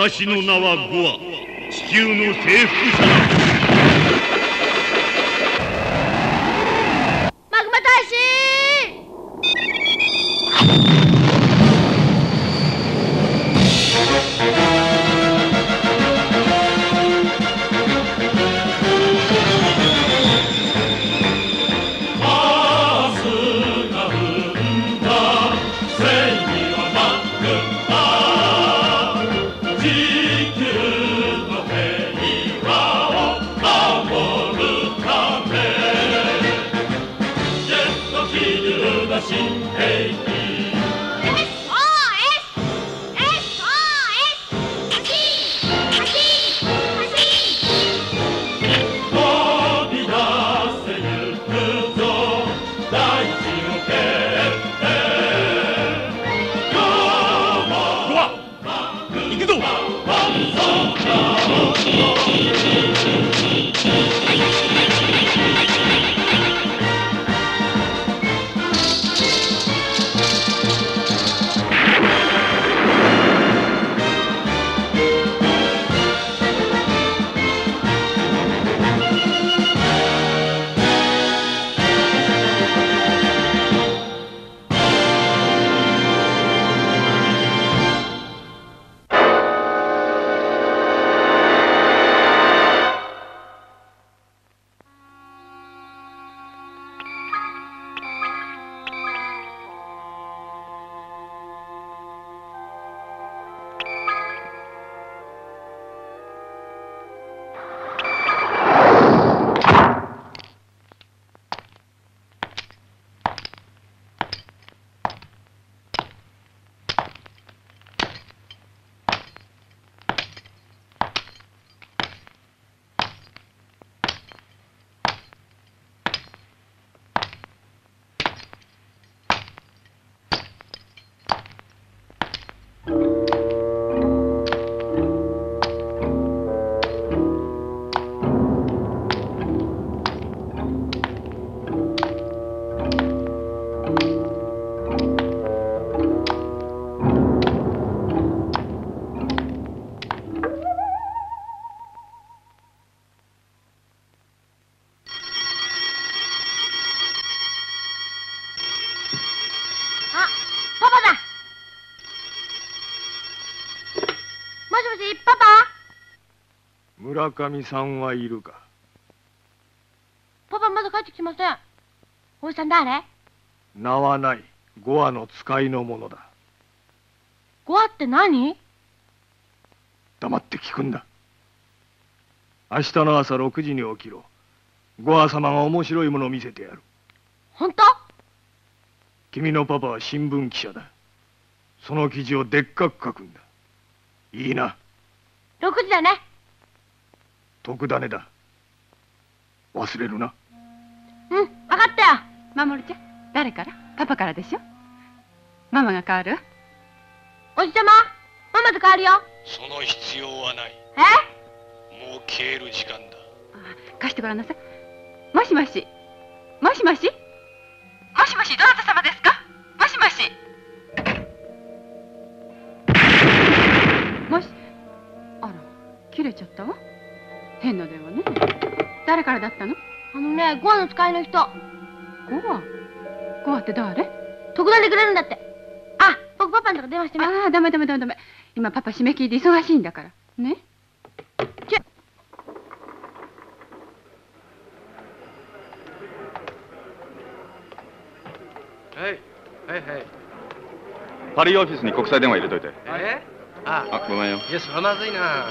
私の名はゴア。地球の征服者だ。行しもし、パパ？村上さんはいるか？パパまだ帰ってきません。おじさん誰？名はないゴアの使いの者だ。ゴアって何？黙って聞くんだ。明日の朝6時に起きろ。ゴア様が面白いものを見せてやる。本当？君のパパは新聞記者だ。その記事をでっかく書くんだいいな ?6 時だね。特ダネだ。忘れるな。うん、わかったよ。守ちゃん誰から？パパからでしょ？ママが変わる？おじちゃま、ママと変わるよ。その必要はない。え？もう消える時間だ。貸してごらんなさい。もしもし。もしもし？もしもしどなた様ですか？もしもしもし切れちゃったわ。変な電話ね。誰からだったの？あのね、ゴアの使いの人。ゴア？ゴアって誰？特段でくれるんだって。あ、僕パパのとこ電話してみ。ああダメダメダメダメ。今パパ締め切りで忙しいんだから。ね？はいはいはい。パリオフィスに国際電話入れといて。え？あ。あごめんよ。いやそれはまずいな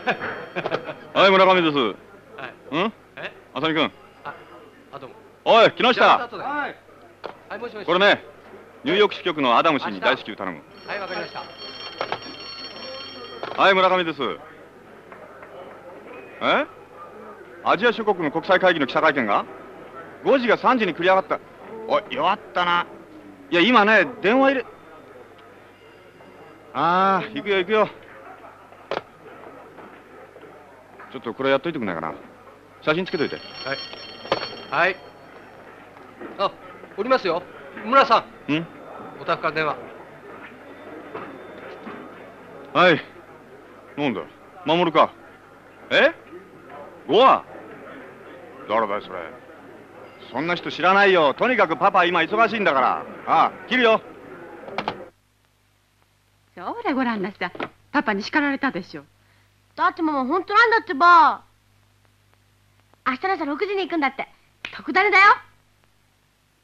はい村上です。うんはい。うん？え？浅見君あどうも。おい木下はい。はいもしもし。これねニューヨーク支局のアダム氏に大至急頼む。はいわかりました。はい村上です。え？アジア諸国の国際会議の記者会見が？5時が3時に繰り上がった。おい弱ったな。いや今ね電話入れ。ああ行くよ行くよちょっとこれやっといてくんないかな。写真つけといて。はい。はい。あおりますよ。村さん。ん？お宅から電話。はい。なんだ？守か。え？ゴア？誰だよそれ？そんな人知らないよ。とにかくパパ今忙しいんだから。ああ切るよ。それごらんなさい。パパに叱られたでしょだってママ本当なんだってば。明日の朝6時に行くんだって。特ダネだよ。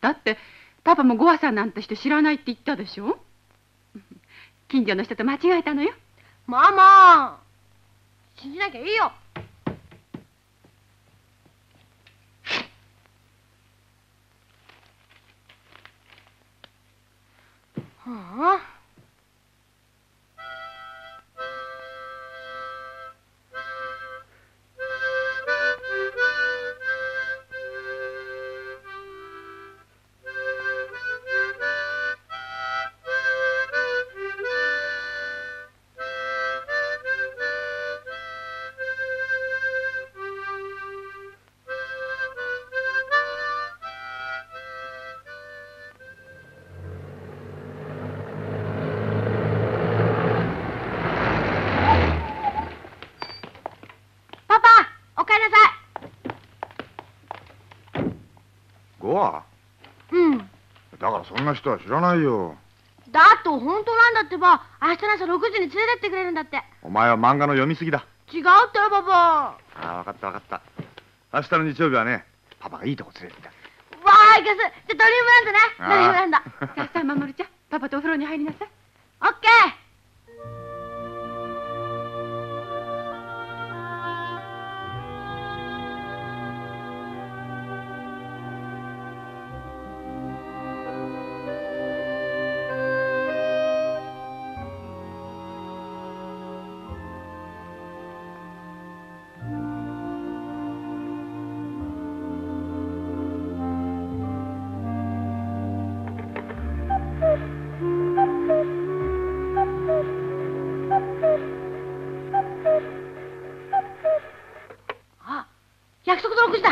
だってパパもゴアさんなんて人知らないって言ったでしょ。近所の人と間違えたのよ。ママ信じなきゃいいよ。はあゴアうん。だからそんな人は知らないよ。だって本当なんだってば。明日の朝6時に連れてってくれるんだって。お前は漫画の読みすぎだ。違うってよパパああ分かった分かった。明日の日曜日はねパパがいいとこ連れてって。わーいけす。じゃあドリームランドね。ドリームランド。さあさあ守ちゃん。パパとお風呂に入りなさい約束の6時だ。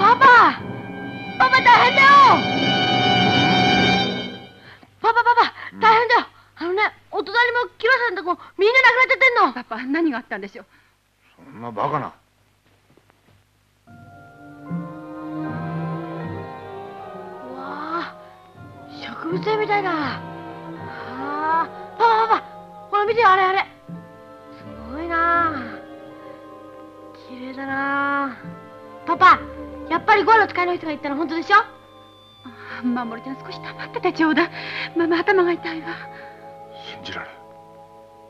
パパパパ大変だよ。パパパパ大変だよ。あのねお隣もさんとこみんな亡くなっちゃってんの。パパ何があったんでしょう？植物園みたいだああパパパパほら見てよあれあれ。すごいな。綺麗だな。パパやっぱりゴアの使いの人が言ったの本当でしょ？あ守ちゃん少し黙っててちょうだい。ママ頭が痛いわ。信じられん。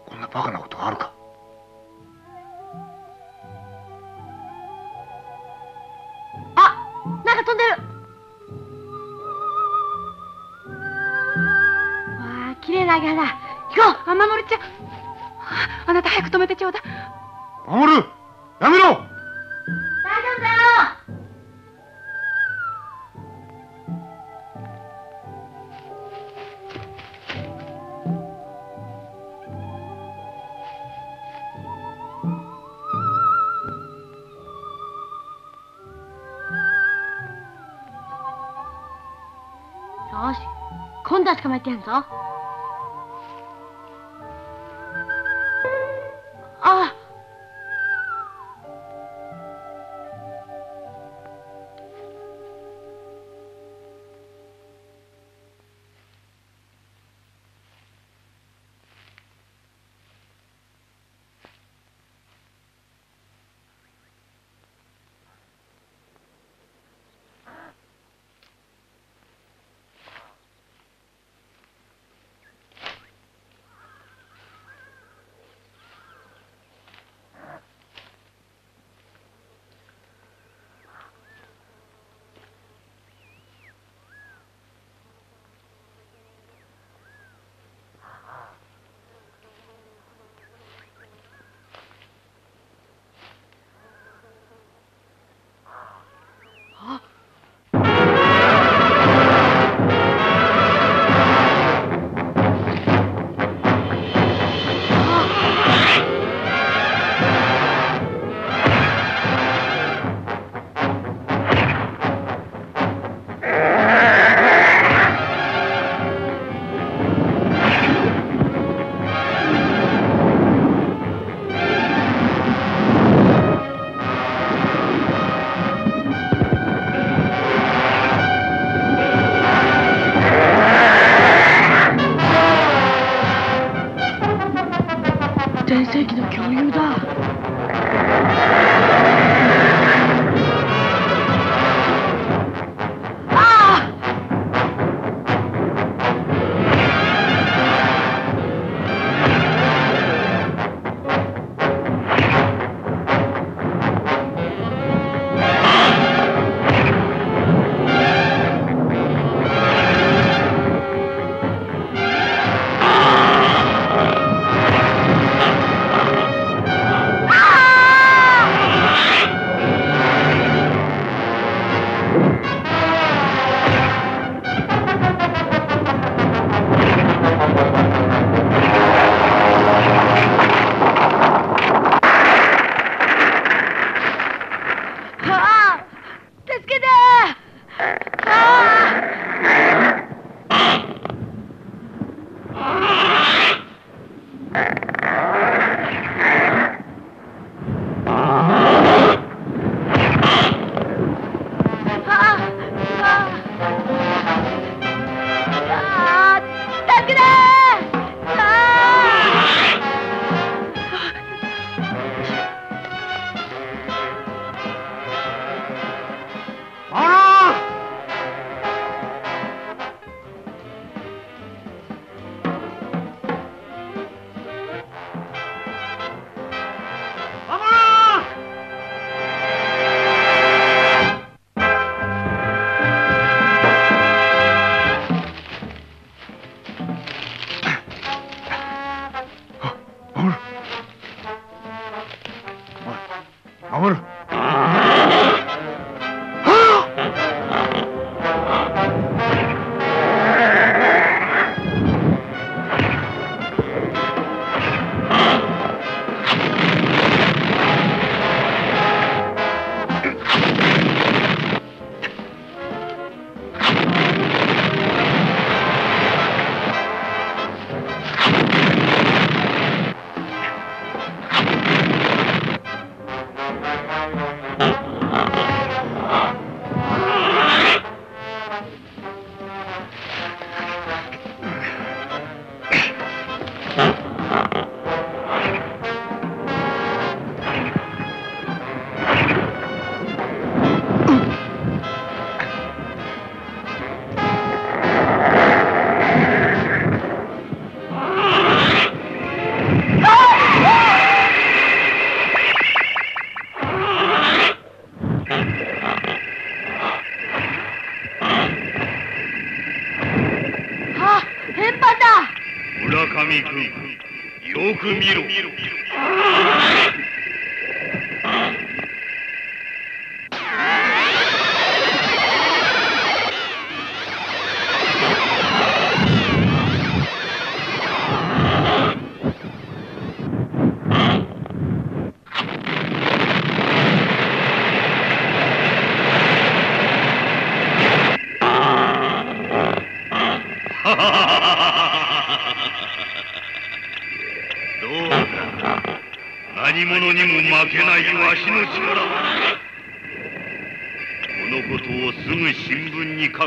こんなバカなことがあるか？わあ綺麗なアゲハだ行こう。あ守ちゃ。んああなた早く止めてちょうだい。守る。やめろ。大丈夫だよよし今度は捕まえてやんぞ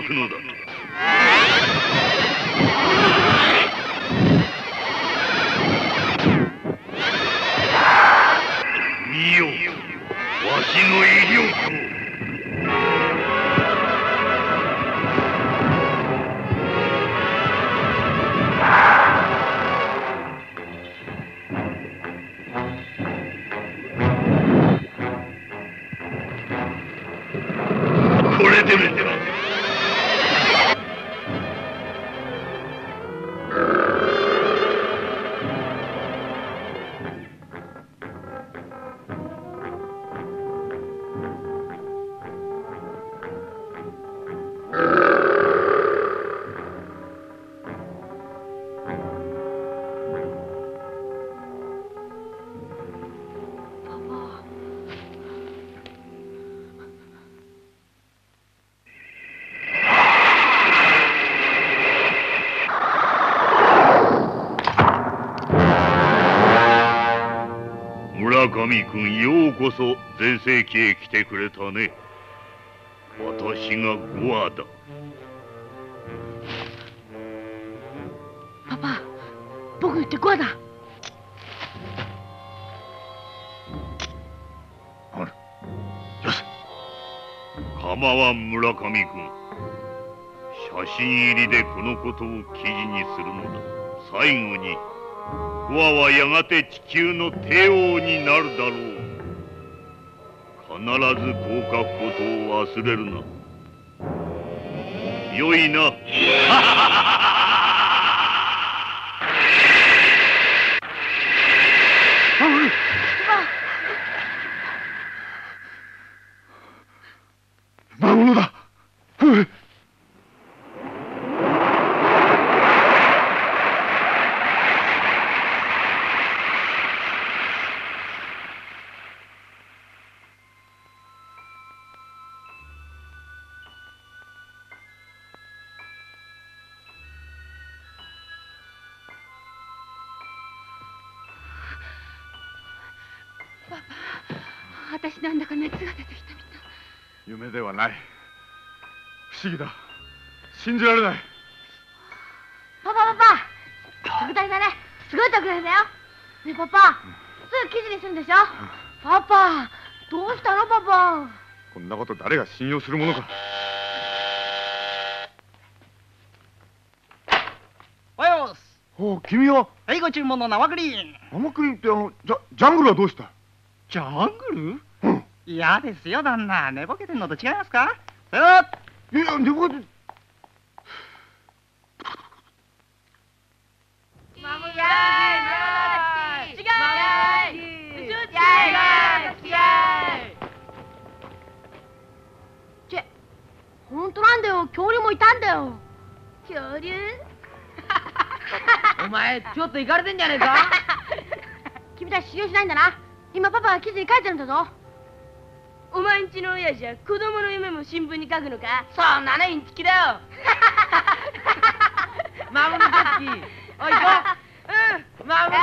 くのだ。見よ。わしの威力を。君ようこそ全盛期へ来てくれたね。私がゴアだ。パパ僕言ってゴアだ。守るよせ構わん村上君。写真入りでこのことを記事にするのだ。最後にゴアはやがて地球の帝王になるだろう。必ずこう書くことを忘れるな。よいな。魔物だ。私なんだか熱が出てきたみたい。夢ではない。不思議だ。信じられない。パパパパ。たりだね。すごい特例だよ。ねえパパ。すぐ記事にするんでしょ？パパどうしたのパパ？こんなこと誰が信用するものか。おはようお君は？はいご注文の生クリーム生クリームってあのジャジャングルはどうした？ジャングル？うん嫌ですよ旦那。寝ぼけてんのと違いますか？さよいやでもちぇ本当なんだよ恐竜もいたんだよ恐竜お前ちょっと行かれてんじゃねえか君たち信用しないんだな今パパが記事に書いてるんだぞんちの親父は子供の夢も新聞に書くのか？そんなのインチキだよ。孫のジェッキー。おい行こう。うん。孫のジ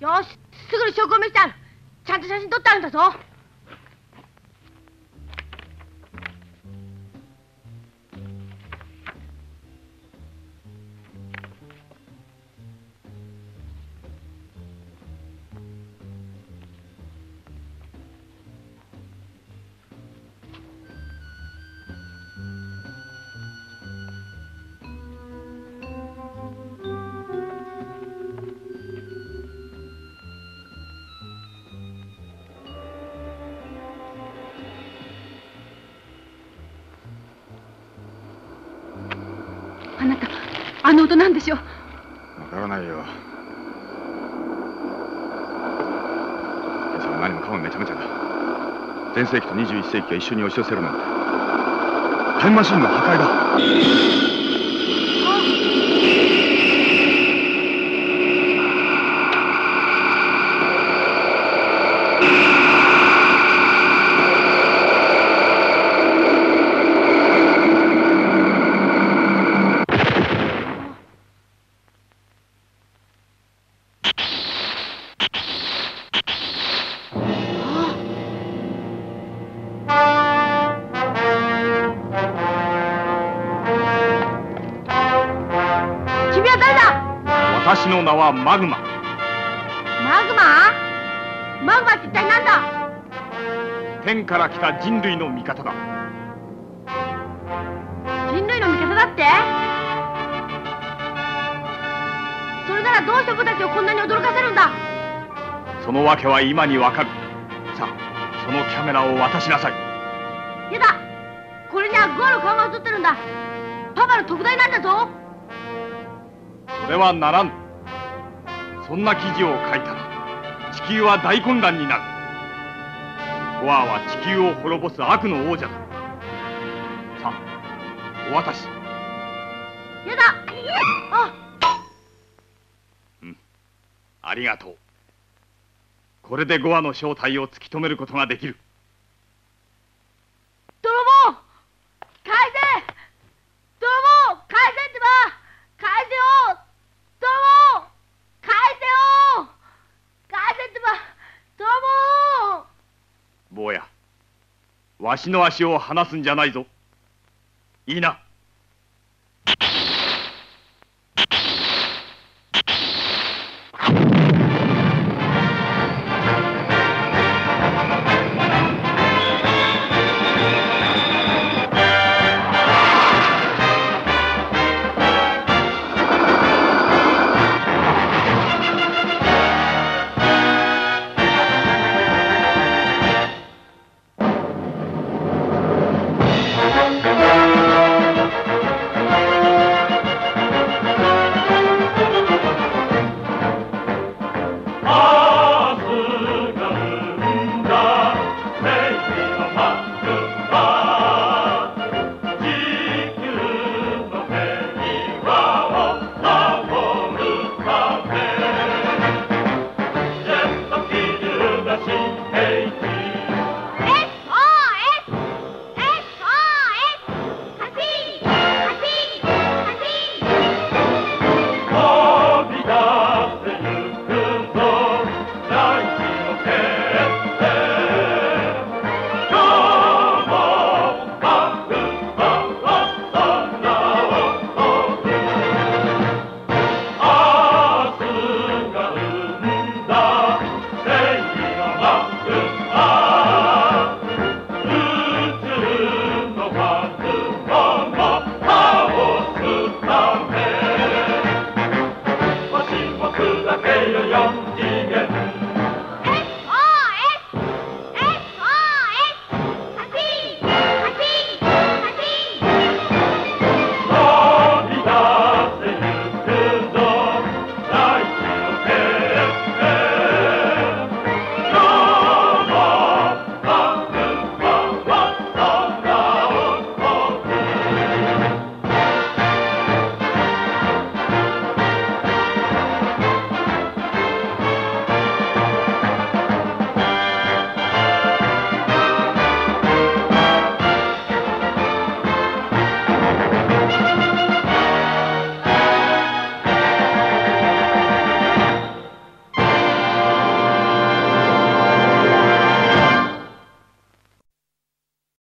ェよしすぐに証拠を見せてある。ちゃんと写真撮ってあるんだぞあの音なんでしょう？わからないよ。今朝は何もかもめちゃめちゃだ。前世紀と21世紀が一緒に押し寄せるなんて。タイムマシンの破壊だ。マグマって一体何だ？天から来た人類の味方だ。人類の味方だって？それならどうして僕たちをこんなに驚かせるんだ？その訳は今にわかる。さあそのキャメラを渡しなさい。やだ。これにはゴアの顔が映ってるんだ。パパの特大なんだぞ。それはならん。そんな記事を書いたら地球は大混乱になる。ゴアは地球を滅ぼす悪の王者だ。さあお渡し。やだ。あ。ありがとう。これでゴアの正体を突き止めることができる泥棒返せ泥棒返せってば返せよ泥棒返せよ返せってば泥棒坊やわしの足を離すんじゃないぞ。いいな。